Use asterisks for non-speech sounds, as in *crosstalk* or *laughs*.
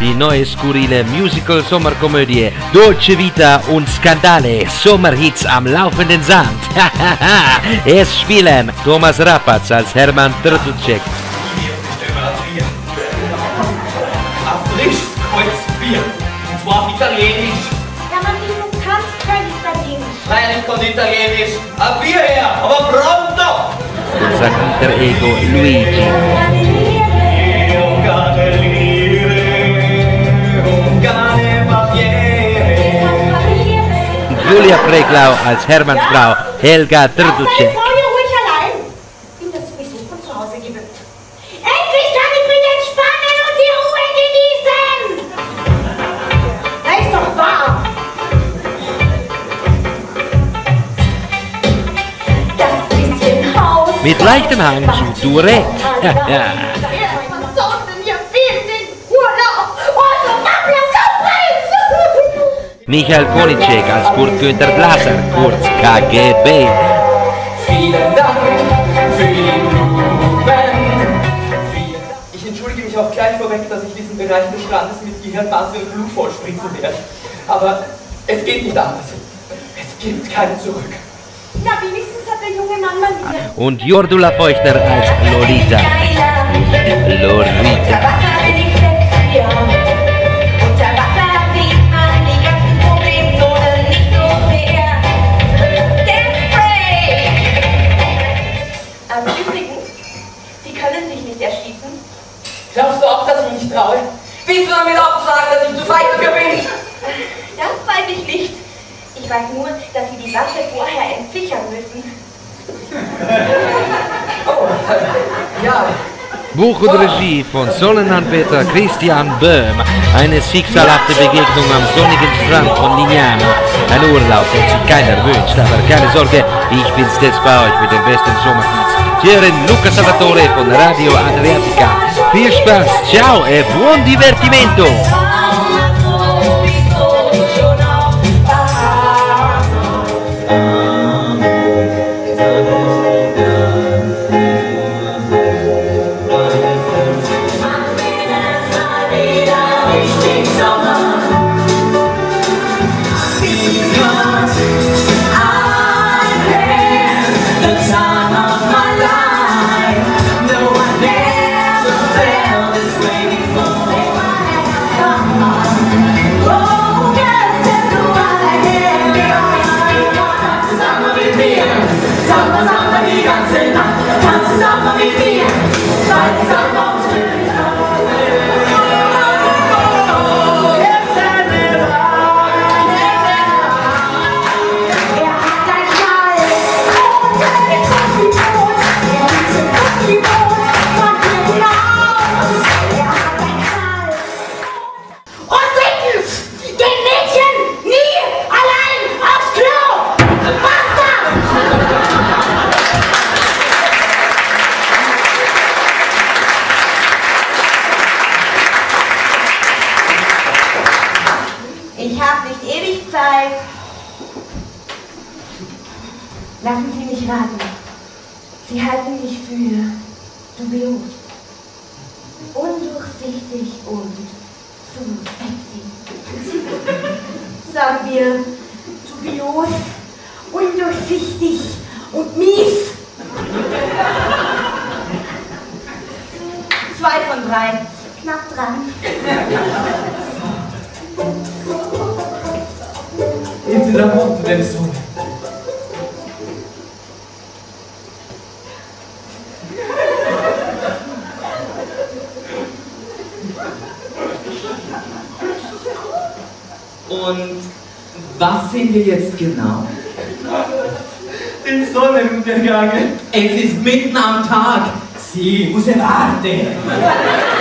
Die neue skurrile Musical-Sommerkomödie Dolce Vita und Skandale, Sommerhits am laufenden Sand. *laughs* es spielen Thomas Rappatz als Hermann Trtucek. Und zwar auf Italienisch. Ja, Martin, du kannst kein Italienisch. Nein, ich kann Italienisch. Ein Bier her, aber pronto! sein alter Ego Luigi. Ist doch wahr. Das bisschen Haus. Mit leichtem Hang zu Tourette. Michael Konicek als Kurt Günther Blaser, kurz KGB. Vielen Dank für die Blumen. Vielen Dank. Ich entschuldige mich auch gleich vorweg, dass ich diesen Bereich des Strandes mit Gehirnmasse und Blut vollspritzen werde. Aber es geht nicht anders. Es gibt kein Zurück. Na, wenigstens hat der junge Mann mal wieder. Und Jordula Feuchter als Lolita. Lolita. Ähm, übrigens, Sie können sich nicht erschießen. Glaubst du auch, dass ich mich traue? Willst du damit auch sagen, dass ich zu feig dafür bin? Das weiß ich nicht. Ich weiß nur, dass Sie die Waffe vorher entsichern müssen. Oh, ja. Buch und Regie von Sonnenanbeter Christian Böhm. Eine schicksalhafte Begegnung am sonnigen Strand von Lignano. Ein Urlaub, den sich keiner wünscht, aber keine Sorge, ich bin stets bei euch mit den besten Sommerhits. Hier Luca Salvatore von Radio Adriatica. Viel Spaß, ciao e buon divertimento! Take some Habe nicht ewig Zeit. Lassen Sie mich raten. Sie halten mich für dubios, undurchsichtig und zu sexy. Sagen wir, dubios, undurchsichtig und mies. Zwei von drei. Knapp dran. Der Mund del Sonne. Und was sind wir jetzt genau? Den Sonnenuntergang. Es ist mitten am Tag. Sie muss warten.